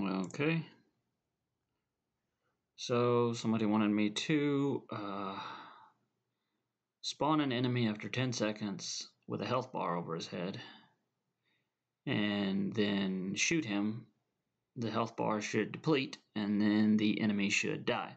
Okay. So somebody wanted me to uh, spawn an enemy after 10 seconds with a health bar over his head and then shoot him. The health bar should deplete and then the enemy should die.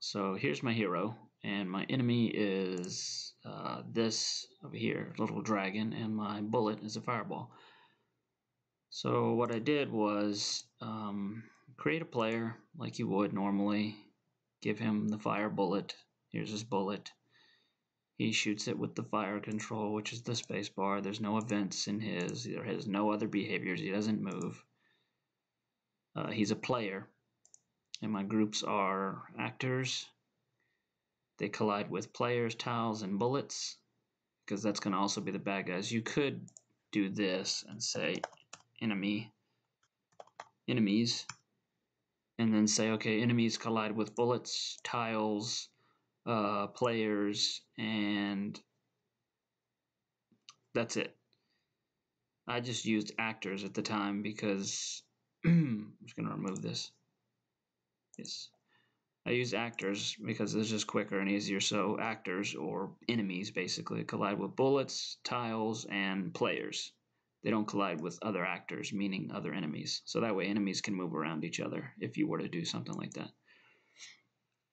So here's my hero and my enemy is uh, this over here, little dragon, and my bullet is a fireball. So what I did was um, create a player like you would normally, give him the fire bullet. Here's his bullet. He shoots it with the fire control, which is the space bar. There's no events in his. There has no other behaviors. He doesn't move. Uh, he's a player. And my groups are actors. They collide with players, tiles, and bullets. Because that's going to also be the bad guys. You could do this and say enemy enemies and then say okay enemies collide with bullets tiles uh, players and that's it. I just used actors at the time because I'm just gonna remove this. Yes. I use actors because it's just quicker and easier. So actors or enemies basically collide with bullets tiles and players they don't collide with other actors, meaning other enemies. So that way enemies can move around each other if you were to do something like that.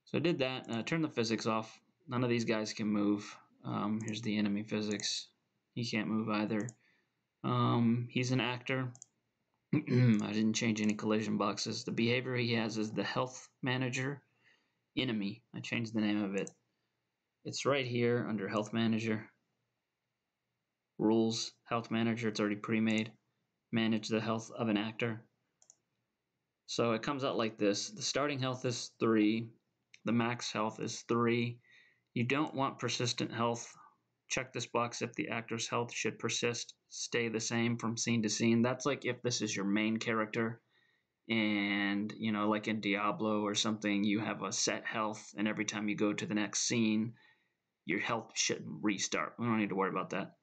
So I did that. Uh, turned the physics off. None of these guys can move. Um, here's the enemy physics. He can't move either. Um, he's an actor. I didn't change any collision boxes. The behavior he has is the health manager enemy. I changed the name of it. It's right here under health manager rules, health manager, it's already pre-made, manage the health of an actor. So it comes out like this. The starting health is 3, the max health is 3. You don't want persistent health. Check this box if the actor's health should persist, stay the same from scene to scene. That's like if this is your main character and, you know, like in Diablo or something, you have a set health and every time you go to the next scene, your health shouldn't restart. We don't need to worry about that.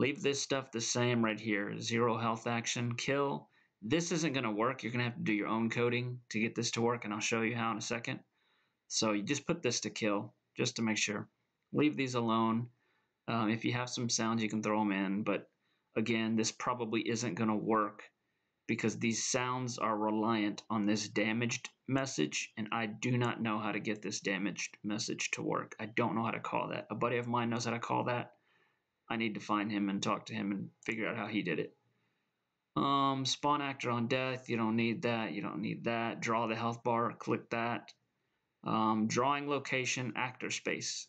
Leave this stuff the same right here. Zero health action, kill. This isn't going to work. You're going to have to do your own coding to get this to work, and I'll show you how in a second. So you just put this to kill, just to make sure. Leave these alone. Um, if you have some sounds, you can throw them in, but again, this probably isn't going to work because these sounds are reliant on this damaged message, and I do not know how to get this damaged message to work. I don't know how to call that. A buddy of mine knows how to call that. I need to find him and talk to him and figure out how he did it. Um, spawn actor on death, you don't need that, you don't need that. Draw the health bar, click that. Um, drawing location, actor space.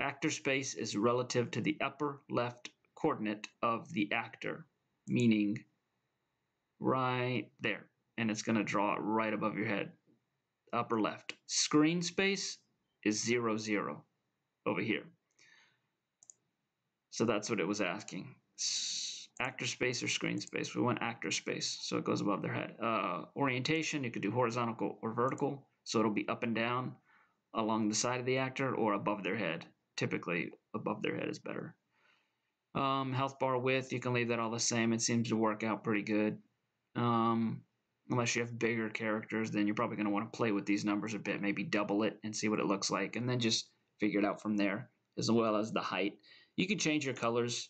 Actor space is relative to the upper left coordinate of the actor, meaning right there. And it's going to draw it right above your head, upper left. Screen space is 0, 0 over here. So that's what it was asking. Actor space or screen space. We want actor space, so it goes above their head. Uh, orientation, you could do horizontal or vertical, so it'll be up and down along the side of the actor or above their head. Typically, above their head is better. Um, health bar width, you can leave that all the same. It seems to work out pretty good. Um, unless you have bigger characters, then you're probably going to want to play with these numbers a bit, maybe double it and see what it looks like, and then just figure it out from there as well as the height. You can change your colors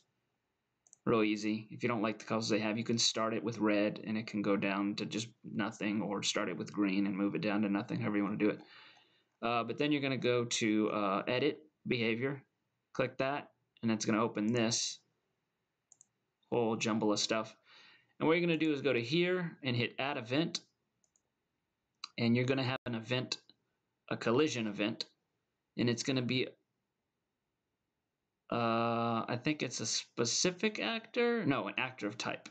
real easy. If you don't like the colors they have, you can start it with red and it can go down to just nothing or start it with green and move it down to nothing, however you want to do it. Uh, but then you're going to go to uh, Edit Behavior, click that, and it's going to open this whole jumble of stuff. And what you're going to do is go to here and hit Add Event, and you're going to have an event, a collision event, and it's going to be uh, I think it's a specific actor. No, an actor of type.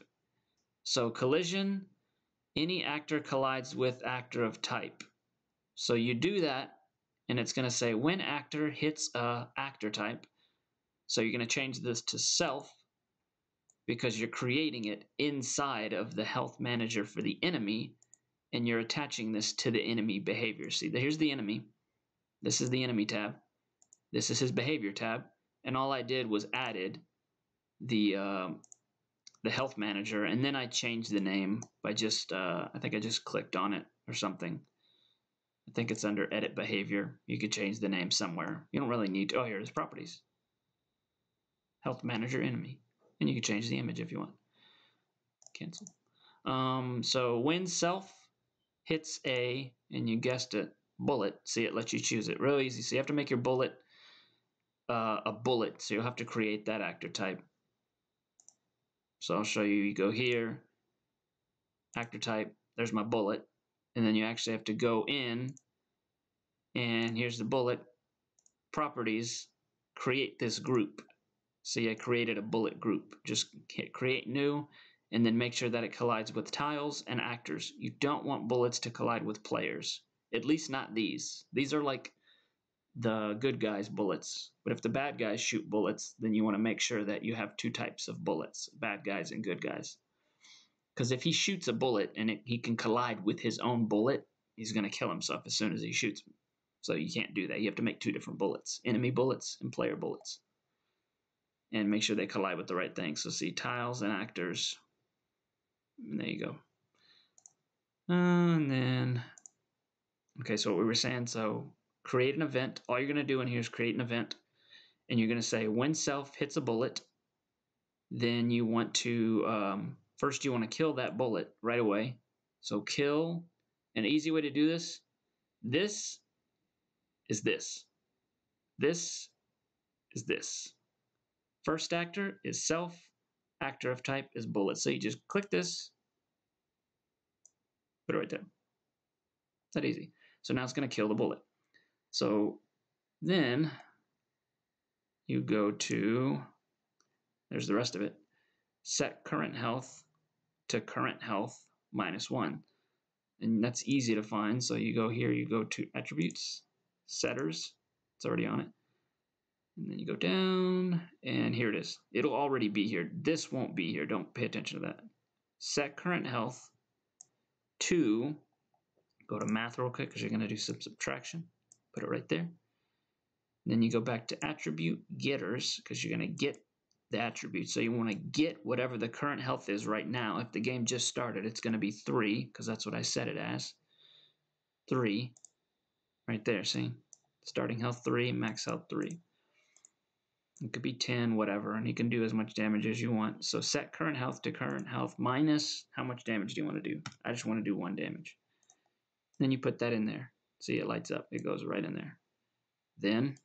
So collision, any actor collides with actor of type. So you do that, and it's going to say when actor hits a actor type. So you're going to change this to self because you're creating it inside of the health manager for the enemy, and you're attaching this to the enemy behavior. See, here's the enemy. This is the enemy tab. This is his behavior tab and all I did was added the um, the health manager, and then I changed the name by just, uh, I think I just clicked on it or something. I think it's under edit behavior. You could change the name somewhere. You don't really need to. Oh, here it is properties. Health manager enemy. And you can change the image if you want. Cancel. Um, so when self hits a, and you guessed it, bullet, see it lets you choose it. Real easy. So you have to make your bullet uh, a bullet. So you'll have to create that actor type. So I'll show you, you go here, actor type, there's my bullet. And then you actually have to go in, and here's the bullet, properties, create this group. See, I created a bullet group. Just hit create new, and then make sure that it collides with tiles and actors. You don't want bullets to collide with players. At least not these. These are like the good guys' bullets. But if the bad guys shoot bullets, then you want to make sure that you have two types of bullets bad guys and good guys. Because if he shoots a bullet and it, he can collide with his own bullet, he's going to kill himself as soon as he shoots. So you can't do that. You have to make two different bullets enemy bullets and player bullets. And make sure they collide with the right thing. So see tiles and actors. And there you go. And then, okay, so what we were saying, so create an event. All you're going to do in here is create an event. And you're going to say when self hits a bullet, then you want to, um, first you want to kill that bullet right away. So kill, an easy way to do this, this is this. This is this. First actor is self, actor of type is bullet. So you just click this, put it right there. That easy. So now it's going to kill the bullet. So then you go to, there's the rest of it, set current health to current health minus one. And that's easy to find. So you go here, you go to attributes, setters, it's already on it. And then you go down, and here it is. It'll already be here. This won't be here. Don't pay attention to that. Set current health to, go to math real quick because you're going to do some subtraction put it right there. Then you go back to attribute getters because you're going to get the attribute. So you want to get whatever the current health is right now. If the game just started, it's going to be 3 because that's what I set it as. 3 right there, see? Starting health 3, max health 3. It could be 10, whatever, and you can do as much damage as you want. So set current health to current health minus how much damage do you want to do? I just want to do 1 damage. Then you put that in there. See, it lights up. It goes right in there. Then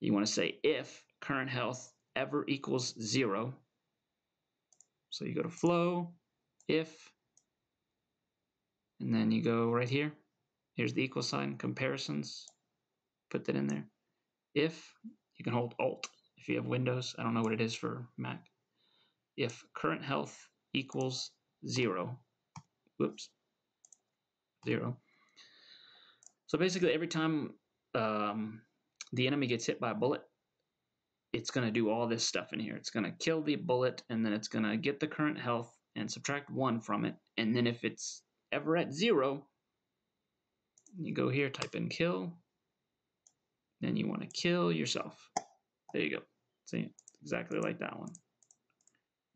you want to say if current health ever equals zero. So you go to flow, if, and then you go right here. Here's the equal sign, comparisons. Put that in there. If, you can hold Alt if you have Windows. I don't know what it is for Mac. If current health equals zero, whoops, zero, so basically, every time um, the enemy gets hit by a bullet, it's going to do all this stuff in here. It's going to kill the bullet, and then it's going to get the current health and subtract one from it. And then if it's ever at zero, you go here, type in kill. Then you want to kill yourself. There you go. See, exactly like that one.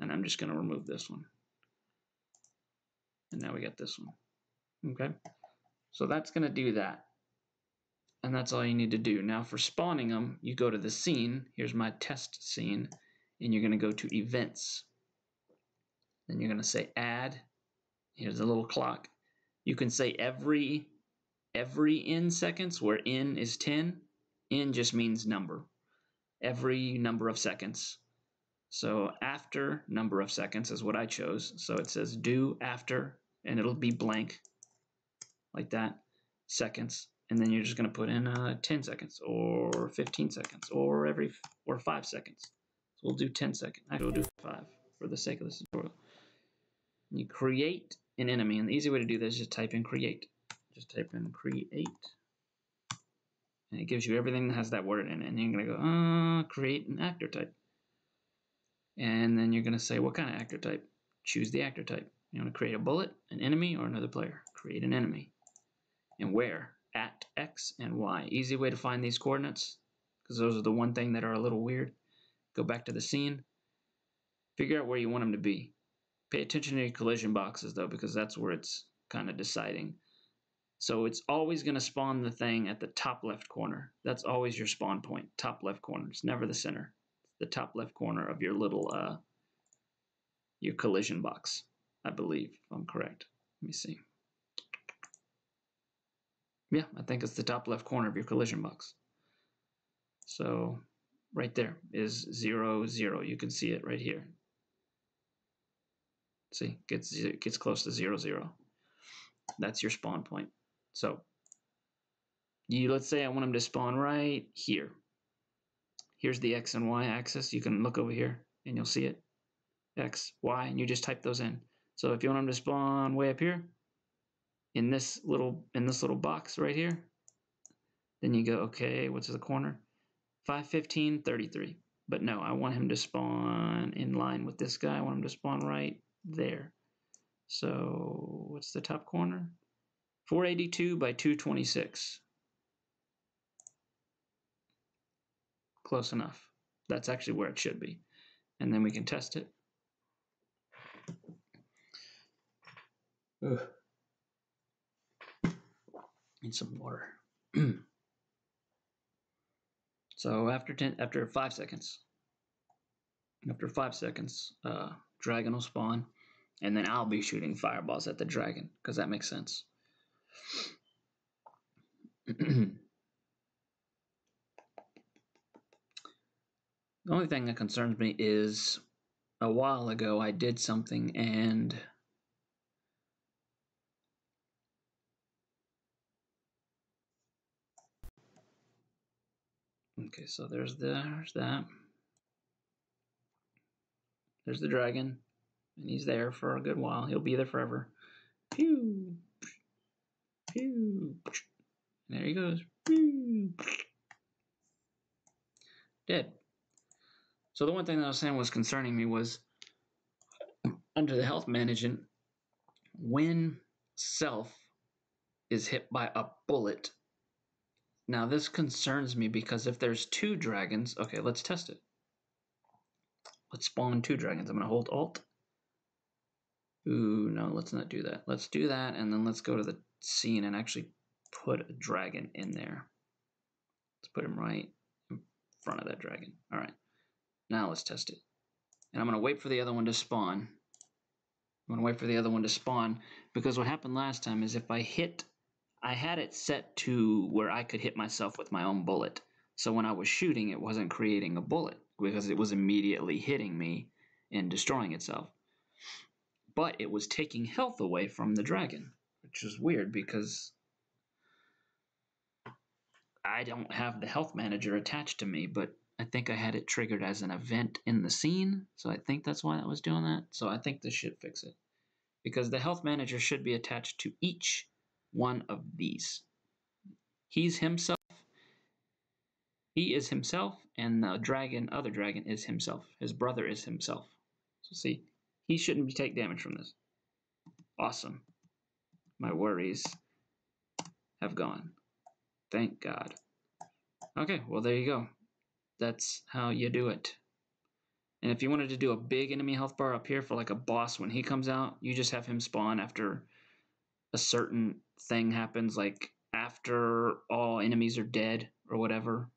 And I'm just going to remove this one. And now we got this one. Okay. So that's going to do that. And that's all you need to do. Now for spawning them, you go to the scene. Here's my test scene. And you're going to go to events. Then you're going to say add. Here's a little clock. You can say every every n seconds where n is 10. n just means number. Every number of seconds. So after number of seconds is what I chose. So it says do after and it'll be blank like that, seconds, and then you're just going to put in uh, 10 seconds or 15 seconds or every or 5 seconds. So we'll do 10 seconds. Actually, we'll do 5 for the sake of this tutorial. You create an enemy, and the easy way to do this is just type in create. Just type in create, and it gives you everything that has that word in it. And you're going to go, uh, create an actor type. And then you're going to say, what kind of actor type? Choose the actor type. You want to create a bullet, an enemy, or another player. Create an enemy and where at x and y. Easy way to find these coordinates because those are the one thing that are a little weird. Go back to the scene. Figure out where you want them to be. Pay attention to your collision boxes though, because that's where it's kind of deciding. So it's always going to spawn the thing at the top left corner. That's always your spawn point, top left corner. It's never the center. It's the top left corner of your little, uh, your collision box, I believe, if I'm correct. Let me see. Yeah, I think it's the top left corner of your collision box. So right there is zero, zero. You can see it right here. See, gets gets close to zero, zero. That's your spawn point. So you let's say I want them to spawn right here. Here's the X and Y axis. You can look over here and you'll see it. X, Y, and you just type those in. So if you want them to spawn way up here, in this little in this little box right here, then you go, okay, what's the corner? 515, 33. But no, I want him to spawn in line with this guy. I want him to spawn right there. So what's the top corner? 482 by 226. Close enough. That's actually where it should be. And then we can test it. Ugh. Need some water. so after 10, after five seconds, after five seconds, uh, dragon will spawn, and then I'll be shooting fireballs at the dragon because that makes sense. the only thing that concerns me is a while ago I did something and Okay, so there's the, there's that. There's the dragon, and he's there for a good while. He'll be there forever. Pew! Pew! And there he goes. Pew! Dead. So the one thing that I was saying was concerning me was under the health management, when self is hit by a bullet. Now this concerns me because if there's two dragons, okay, let's test it. Let's spawn two dragons. I'm going to hold Alt. Ooh, no, let's not do that. Let's do that, and then let's go to the scene and actually put a dragon in there. Let's put him right in front of that dragon. All right. Now let's test it. And I'm going to wait for the other one to spawn. I'm going to wait for the other one to spawn because what happened last time is if I hit, I had it set to where I could hit myself with my own bullet. So when I was shooting, it wasn't creating a bullet because it was immediately hitting me and destroying itself. But it was taking health away from the dragon, which is weird because I don't have the health manager attached to me, but I think I had it triggered as an event in the scene, so I think that's why I was doing that. So I think this should fix it. Because the health manager should be attached to each one of these. He's himself. He is himself, and the dragon, other dragon, is himself. His brother is himself. So see, he shouldn't be take damage from this. Awesome. My worries have gone. Thank God. Okay, well there you go. That's how you do it. And if you wanted to do a big enemy health bar up here for like a boss when he comes out, you just have him spawn after a certain thing happens, like after all enemies are dead or whatever.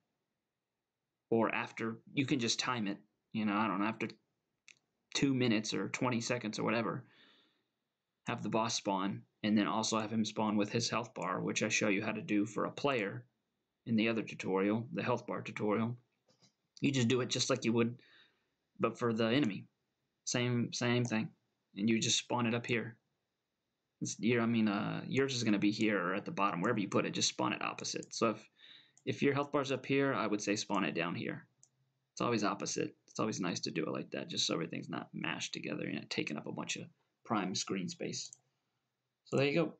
Or after, you can just time it. You know, I don't know, after two minutes or 20 seconds or whatever, have the boss spawn, and then also have him spawn with his health bar, which I show you how to do for a player in the other tutorial, the health bar tutorial. You just do it just like you would, but for the enemy. Same same thing. And you just spawn it up here. It's, I mean, uh, yours is going to be here or at the bottom, wherever you put it, just spawn it opposite. So if, if your health bar's up here, I would say spawn it down here. It's always opposite. It's always nice to do it like that, just so everything's not mashed together and taking up a bunch of prime screen space. So there you go.